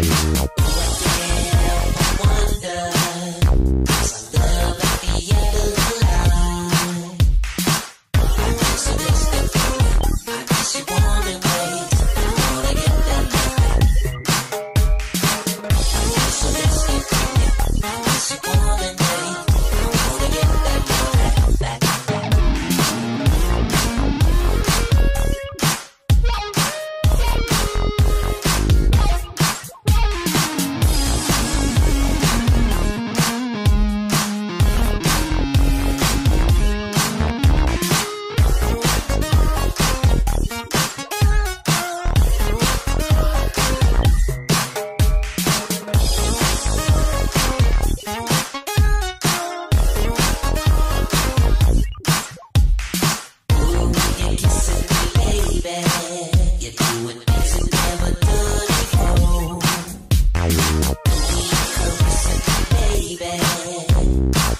Tchau.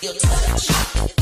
your touch.